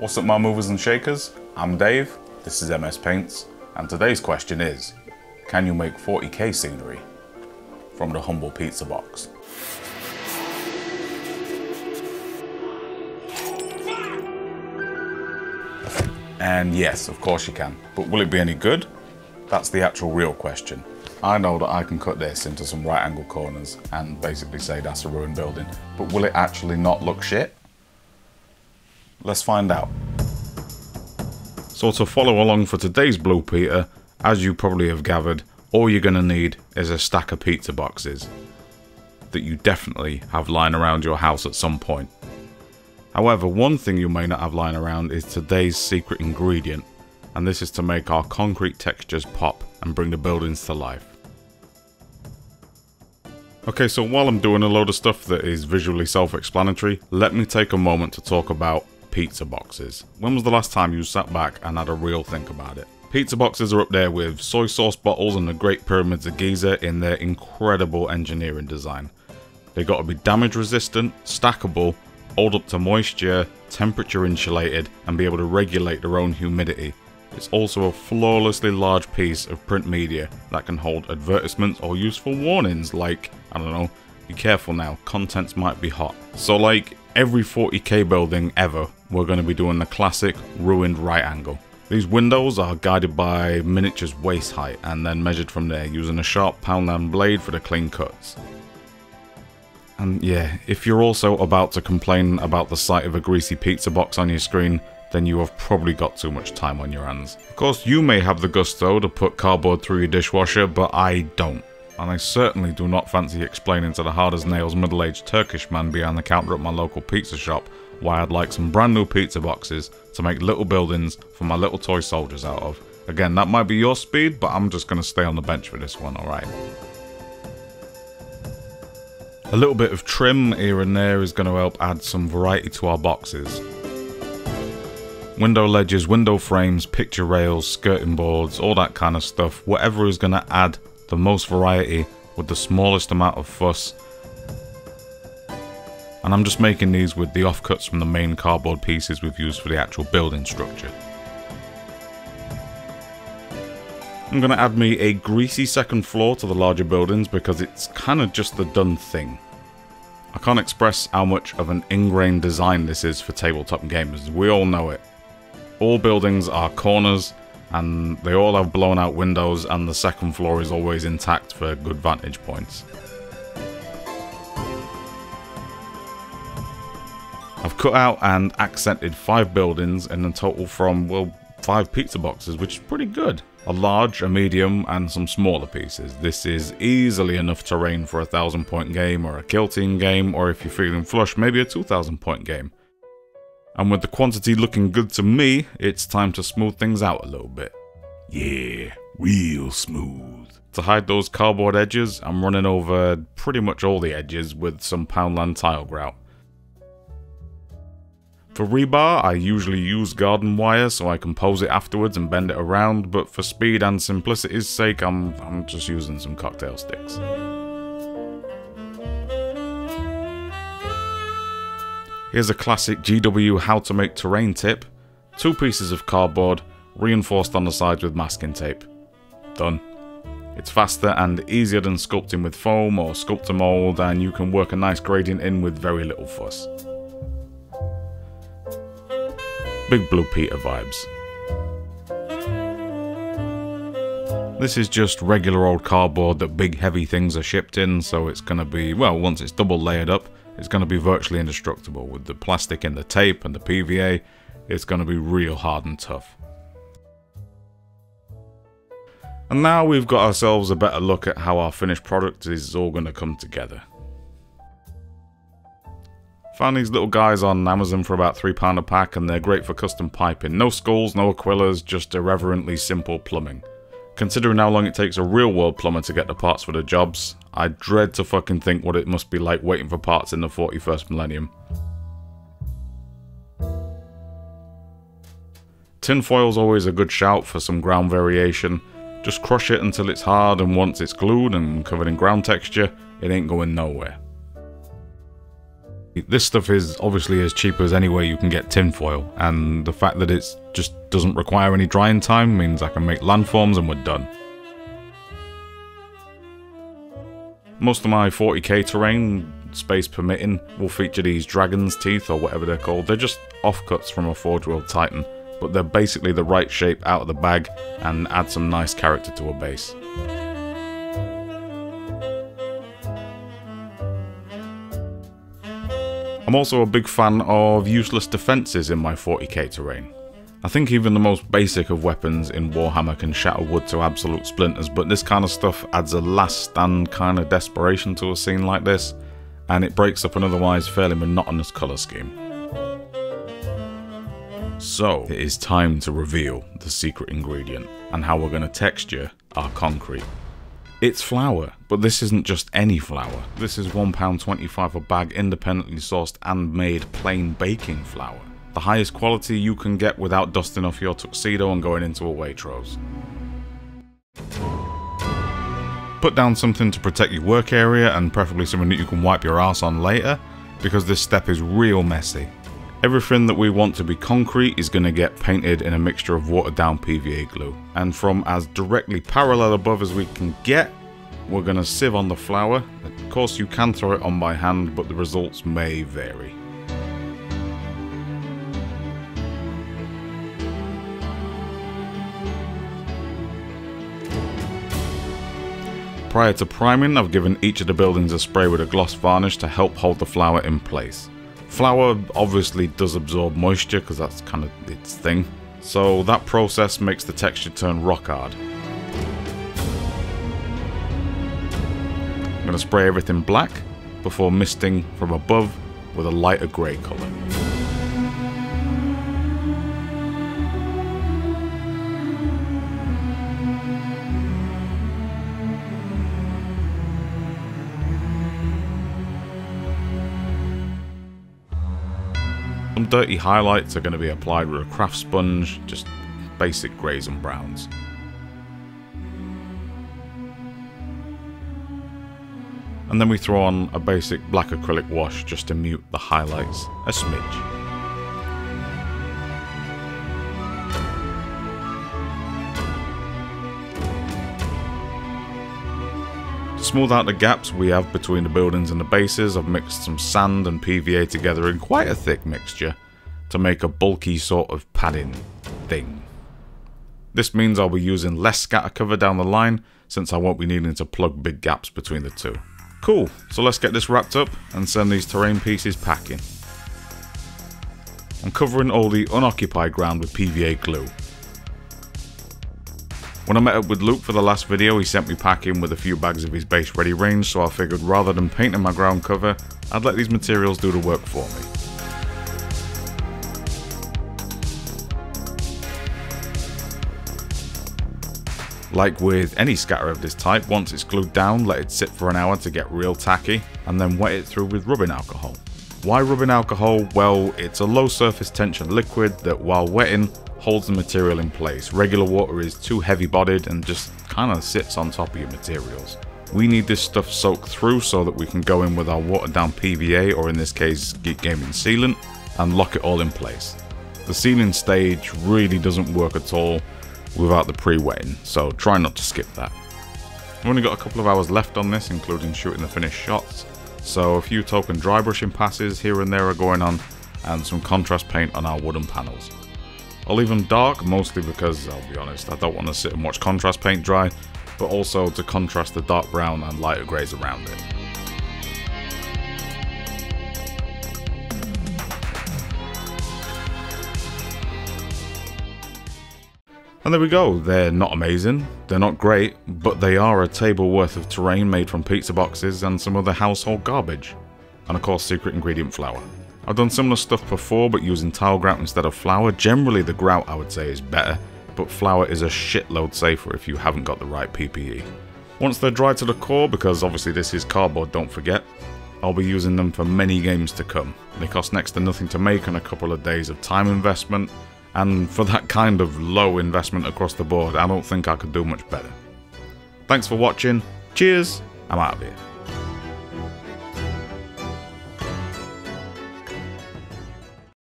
What's up my movers and shakers? I'm Dave, this is MS Paints, and today's question is, can you make 40k scenery from the humble pizza box? And yes, of course you can, but will it be any good? That's the actual real question. I know that I can cut this into some right angle corners and basically say that's a ruined building, but will it actually not look shit? Let's find out. So to follow along for today's Blue Peter, as you probably have gathered, all you're going to need is a stack of pizza boxes that you definitely have lying around your house at some point. However, one thing you may not have lying around is today's secret ingredient, and this is to make our concrete textures pop and bring the buildings to life. Okay, so while I'm doing a load of stuff that is visually self-explanatory, let me take a moment to talk about pizza boxes. When was the last time you sat back and had a real think about it? Pizza boxes are up there with soy sauce bottles and the Great Pyramids of Giza in their incredible engineering design. They got to be damage resistant, stackable, hold up to moisture, temperature insulated, and be able to regulate their own humidity. It's also a flawlessly large piece of print media that can hold advertisements or useful warnings like, I don't know, be careful now, contents might be hot. So like every 40k building ever, we're going to be doing the classic ruined right angle. These windows are guided by miniatures waist height and then measured from there using a sharp Poundland blade for the clean cuts. And yeah, if you're also about to complain about the sight of a greasy pizza box on your screen, then you have probably got too much time on your hands. Of course, you may have the gusto to put cardboard through your dishwasher, but I don't. And I certainly do not fancy explaining to the hard as nails middle aged Turkish man behind the counter at my local pizza shop why I'd like some brand new pizza boxes to make little buildings for my little toy soldiers out of. Again, that might be your speed, but I'm just going to stay on the bench for this one, alright? A little bit of trim here and there is going to help add some variety to our boxes. Window ledges, window frames, picture rails, skirting boards, all that kind of stuff. Whatever is going to add the most variety with the smallest amount of fuss. And I'm just making these with the offcuts from the main cardboard pieces we've used for the actual building structure. I'm going to add me a greasy second floor to the larger buildings because it's kind of just the done thing. I can't express how much of an ingrained design this is for tabletop gamers, we all know it. All buildings are corners and they all have blown out windows and the second floor is always intact for good vantage points. I've cut out and accented five buildings in a total from, well, five pizza boxes, which is pretty good. A large, a medium, and some smaller pieces. This is easily enough terrain for a thousand point game or a kill team game, or if you're feeling flush, maybe a 2000 point game. And with the quantity looking good to me, it's time to smooth things out a little bit. Yeah, real smooth. To hide those cardboard edges, I'm running over pretty much all the edges with some Poundland tile grout. For rebar, I usually use garden wire so I can pose it afterwards and bend it around, but for speed and simplicity's sake, I'm, I'm just using some cocktail sticks. Here's a classic GW how to make terrain tip. Two pieces of cardboard, reinforced on the sides with masking tape. Done. It's faster and easier than sculpting with foam or Sculptamold and you can work a nice gradient in with very little fuss. Big Blue Peter vibes. This is just regular old cardboard that big heavy things are shipped in, so it's going to be, well, once it's double layered up, it's going to be virtually indestructible. With the plastic and the tape and the PVA, it's going to be real hard and tough. And now we've got ourselves a better look at how our finished product is all going to come together. Found these little guys on Amazon for about £3 a pack and they're great for custom piping. No skulls, no Aquilas, just irreverently simple plumbing. Considering how long it takes a real world plumber to get the parts for the jobs, I dread to fucking think what it must be like waiting for parts in the 41st millennium. Tinfoil's always a good shout for some ground variation. Just crush it until it's hard and once it's glued and covered in ground texture, it ain't going nowhere. This stuff is obviously as cheap as anywhere you can get tinfoil, and the fact that it just doesn't require any drying time means I can make landforms and we're done. Most of my 40k terrain, space permitting, will feature these dragon's teeth or whatever they're called. They're just offcuts from a Forge World Titan, but they're basically the right shape out of the bag and add some nice character to a base. I'm also a big fan of useless defences in my 40k terrain. I think even the most basic of weapons in Warhammer can shatter wood to absolute splinters, but this kind of stuff adds a last stand kind of desperation to a scene like this, and it breaks up an otherwise fairly monotonous colour scheme. So, it is time to reveal the secret ingredient, and how we're going to texture our concrete. It's flour, but this isn't just any flour. This is £1.25 a bag independently sourced and made plain baking flour the highest quality you can get without dusting off your tuxedo and going into a Waitrose. Put down something to protect your work area and preferably something that you can wipe your ass on later because this step is real messy. Everything that we want to be concrete is going to get painted in a mixture of watered down PVA glue. And from as directly parallel above as we can get, we're going to sieve on the flour. Of course you can throw it on by hand, but the results may vary. Prior to priming, I've given each of the buildings a spray with a gloss varnish to help hold the flour in place. Flour obviously does absorb moisture because that's kind of its thing, so that process makes the texture turn rock hard. Going to spray everything black before misting from above with a lighter grey colour. Some dirty highlights are going to be applied with a craft sponge, just basic greys and browns. And then we throw on a basic black acrylic wash just to mute the highlights a smidge. To smooth out the gaps we have between the buildings and the bases, I've mixed some sand and PVA together in quite a thick mixture to make a bulky sort of padding thing. This means I'll be using less scatter cover down the line since I won't be needing to plug big gaps between the two. Cool, so let's get this wrapped up and send these terrain pieces packing. I'm covering all the unoccupied ground with PVA glue when I met up with Luke for the last video, he sent me packing with a few bags of his base ready range, so I figured rather than painting my ground cover, I'd let these materials do the work for me. Like with any scatter of this type, once it's glued down, let it sit for an hour to get real tacky, and then wet it through with rubbing alcohol. Why rubbing alcohol? Well, it's a low surface tension liquid that while wetting holds the material in place. Regular water is too heavy bodied and just kind of sits on top of your materials. We need this stuff soaked through so that we can go in with our watered down PVA or in this case Geek Gaming sealant and lock it all in place. The sealing stage really doesn't work at all without the pre-wetting, so try not to skip that. I've only got a couple of hours left on this, including shooting the finished shots, so a few token dry brushing passes here and there are going on, and some contrast paint on our wooden panels. I'll leave them dark, mostly because, I'll be honest, I don't want to sit and watch contrast paint dry, but also to contrast the dark brown and lighter greys around it. And there we go, they're not amazing, they're not great, but they are a table worth of terrain made from pizza boxes and some other household garbage. And of course secret ingredient flour. I've done similar stuff before but using tile grout instead of flour. Generally the grout I would say is better, but flour is a shitload safer if you haven't got the right PPE. Once they're dry to the core, because obviously this is cardboard don't forget, I'll be using them for many games to come. They cost next to nothing to make and a couple of days of time investment, and for that kind of low investment across the board, I don't think I could do much better. Thanks for watching, cheers, I'm out of here.